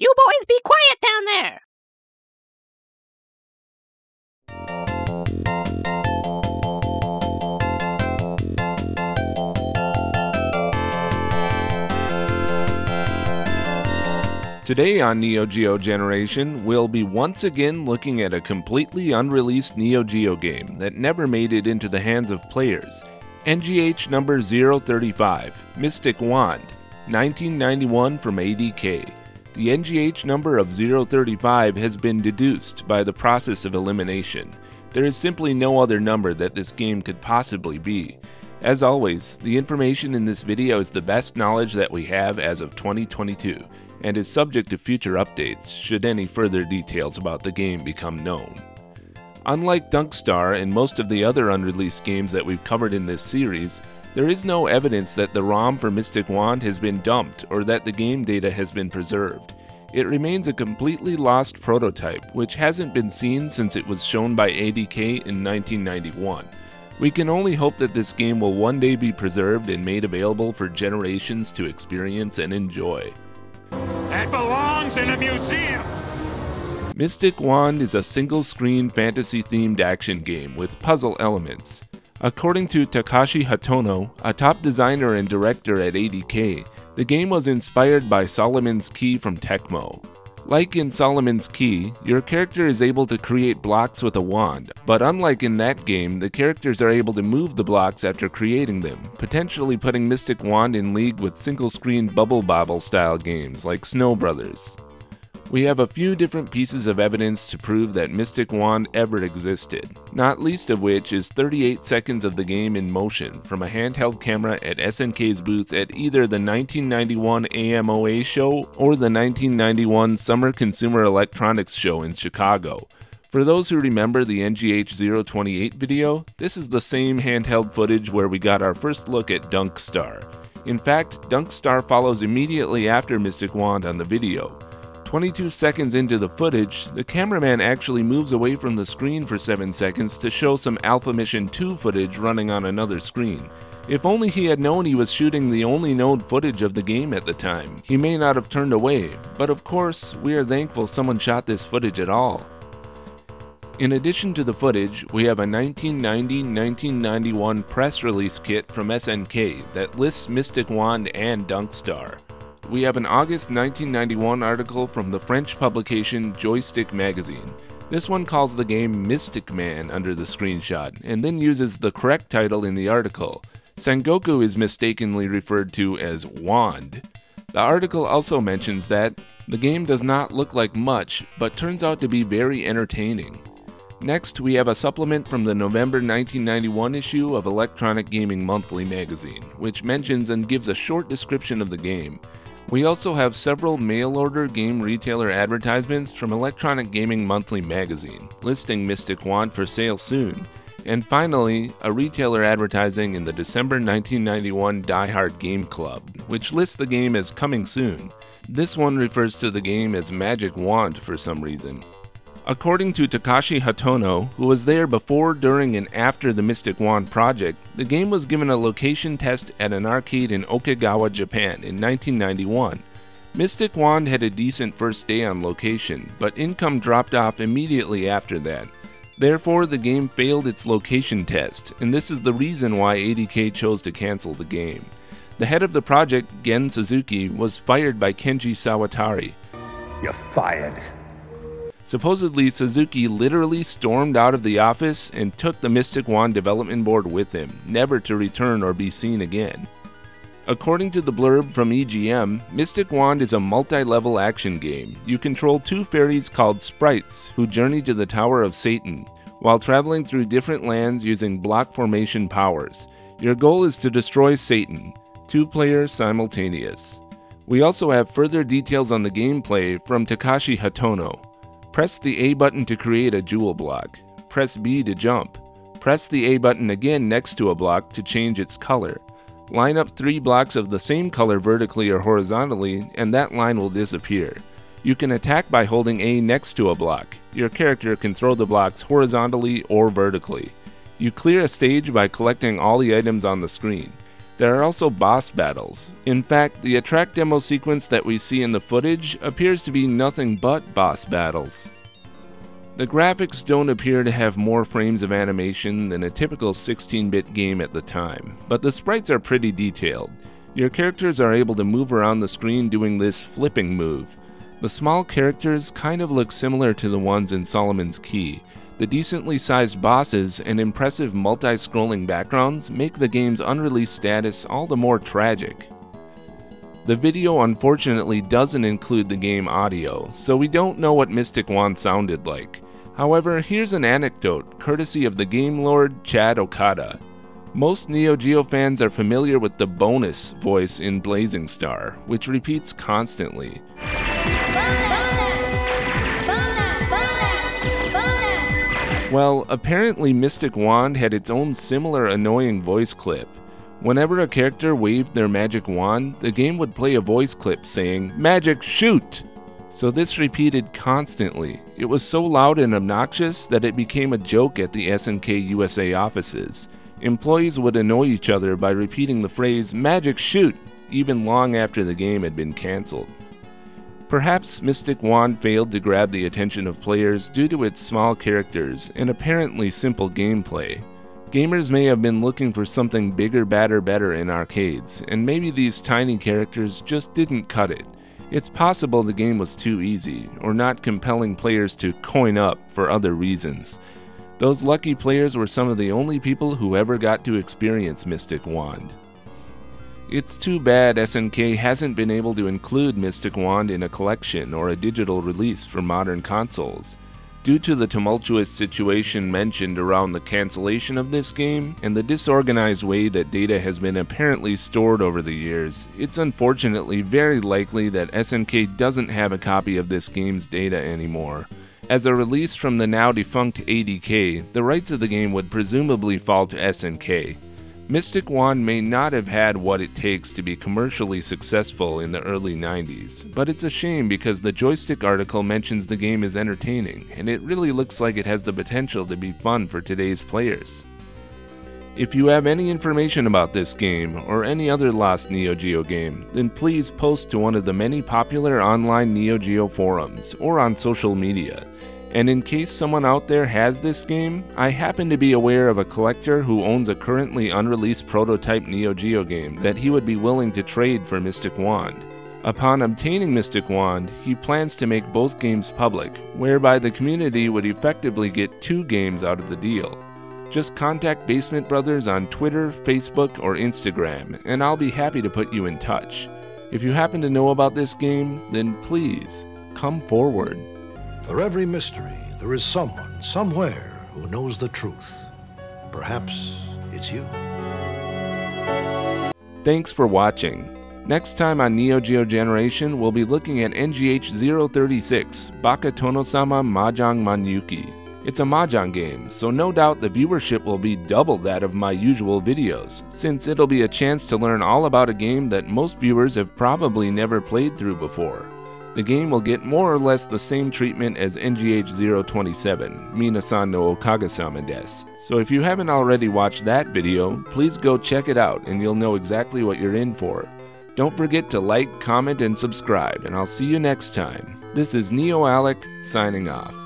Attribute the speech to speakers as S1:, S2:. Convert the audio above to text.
S1: You boys be quiet down there!
S2: Today on Neo Geo Generation, we'll be once again looking at a completely unreleased Neo Geo game that never made it into the hands of players. NGH number 035, Mystic Wand, 1991 from ADK. The NGH number of 035 has been deduced by the process of elimination. There is simply no other number that this game could possibly be. As always, the information in this video is the best knowledge that we have as of 2022 and is subject to future updates should any further details about the game become known. Unlike Dunkstar and most of the other unreleased games that we've covered in this series, there is no evidence that the ROM for Mystic Wand has been dumped or that the game data has been preserved. It remains a completely lost prototype, which hasn't been seen since it was shown by ADK in 1991. We can only hope that this game will one day be preserved and made available for generations to experience and enjoy.
S3: It belongs in a museum!
S2: Mystic Wand is a single screen fantasy themed action game with puzzle elements. According to Takashi Hatono, a top designer and director at ADK, the game was inspired by Solomon's Key from Tecmo. Like in Solomon's Key, your character is able to create blocks with a wand, but unlike in that game, the characters are able to move the blocks after creating them, potentially putting Mystic Wand in league with single-screen Bubble Bobble style games like Snow Brothers. We have a few different pieces of evidence to prove that Mystic Wand ever existed, not least of which is 38 seconds of the game in motion from a handheld camera at SNK's booth at either the 1991 AMOA show or the 1991 Summer Consumer Electronics show in Chicago. For those who remember the NGH 028 video, this is the same handheld footage where we got our first look at Dunkstar. In fact, Dunkstar follows immediately after Mystic Wand on the video. 22 seconds into the footage, the cameraman actually moves away from the screen for 7 seconds to show some Alpha Mission 2 footage running on another screen. If only he had known he was shooting the only known footage of the game at the time, he may not have turned away, but of course, we are thankful someone shot this footage at all. In addition to the footage, we have a 1990-1991 press release kit from SNK that lists Mystic Wand and Dunkstar we have an August 1991 article from the French publication Joystick Magazine. This one calls the game Mystic Man under the screenshot, and then uses the correct title in the article. Sengoku is mistakenly referred to as Wand. The article also mentions that the game does not look like much, but turns out to be very entertaining. Next, we have a supplement from the November 1991 issue of Electronic Gaming Monthly magazine, which mentions and gives a short description of the game. We also have several mail order game retailer advertisements from Electronic Gaming Monthly magazine, listing Mystic Wand for sale soon. And finally, a retailer advertising in the December 1991 Die Hard Game Club, which lists the game as coming soon. This one refers to the game as Magic Wand for some reason. According to Takashi Hatono, who was there before, during, and after the Mystic Wand project, the game was given a location test at an arcade in Okinawa, Japan in 1991. Mystic Wand had a decent first day on location, but income dropped off immediately after that. Therefore, the game failed its location test, and this is the reason why ADK chose to cancel the game. The head of the project, Gen Suzuki, was fired by Kenji Sawatari.
S4: You're fired.
S2: Supposedly, Suzuki literally stormed out of the office and took the Mystic Wand development board with him, never to return or be seen again. According to the blurb from EGM, Mystic Wand is a multi level action game. You control two fairies called Sprites who journey to the Tower of Satan while traveling through different lands using block formation powers. Your goal is to destroy Satan, two players simultaneous. We also have further details on the gameplay from Takashi Hatono. Press the A button to create a jewel block. Press B to jump. Press the A button again next to a block to change its color. Line up three blocks of the same color vertically or horizontally, and that line will disappear. You can attack by holding A next to a block. Your character can throw the blocks horizontally or vertically. You clear a stage by collecting all the items on the screen. There are also boss battles. In fact, the attract demo sequence that we see in the footage appears to be nothing but boss battles. The graphics don't appear to have more frames of animation than a typical 16-bit game at the time, but the sprites are pretty detailed. Your characters are able to move around the screen doing this flipping move. The small characters kind of look similar to the ones in Solomon's Key, the decently sized bosses and impressive multi-scrolling backgrounds make the game's unreleased status all the more tragic. The video unfortunately doesn't include the game audio, so we don't know what Mystic Wand sounded like. However, here's an anecdote courtesy of the game lord Chad Okada. Most Neo Geo fans are familiar with the bonus voice in Blazing Star, which repeats constantly. Well, apparently Mystic Wand had its own similar annoying voice clip. Whenever a character waved their magic wand, the game would play a voice clip saying, Magic shoot! So this repeated constantly. It was so loud and obnoxious that it became a joke at the SNK USA offices. Employees would annoy each other by repeating the phrase, Magic shoot! even long after the game had been cancelled. Perhaps Mystic Wand failed to grab the attention of players due to its small characters and apparently simple gameplay. Gamers may have been looking for something bigger, badder, better in arcades, and maybe these tiny characters just didn't cut it. It's possible the game was too easy, or not compelling players to coin up for other reasons. Those lucky players were some of the only people who ever got to experience Mystic Wand. It's too bad SNK hasn't been able to include Mystic Wand in a collection or a digital release for modern consoles. Due to the tumultuous situation mentioned around the cancellation of this game and the disorganized way that data has been apparently stored over the years, it's unfortunately very likely that SNK doesn't have a copy of this game's data anymore. As a release from the now defunct ADK, the rights of the game would presumably fall to SNK. Mystic Wand may not have had what it takes to be commercially successful in the early 90s, but it's a shame because the joystick article mentions the game is entertaining, and it really looks like it has the potential to be fun for today's players. If you have any information about this game or any other lost Neo Geo game, then please post to one of the many popular online Neo Geo forums or on social media. And in case someone out there has this game, I happen to be aware of a collector who owns a currently unreleased prototype Neo Geo game that he would be willing to trade for Mystic Wand. Upon obtaining Mystic Wand, he plans to make both games public, whereby the community would effectively get two games out of the deal. Just contact Basement Brothers on Twitter, Facebook, or Instagram, and I'll be happy to put you in touch. If you happen to know about this game, then please come forward.
S4: For every mystery, there is someone, somewhere, who knows the truth. Perhaps it's you.
S2: Thanks for watching. Next time on Neo Geo Generation, we'll be looking at NGH 036, Baka Tono-sama Mahjong Manyuki. It's a Mahjong game, so no doubt the viewership will be double that of my usual videos, since it'll be a chance to learn all about a game that most viewers have probably never played through before. The game will get more or less the same treatment as NGH 027, Minasan no Okage-sama desu. So if you haven't already watched that video, please go check it out and you'll know exactly what you're in for. Don't forget to like, comment, and subscribe, and I'll see you next time. This is Neo Alec, signing off.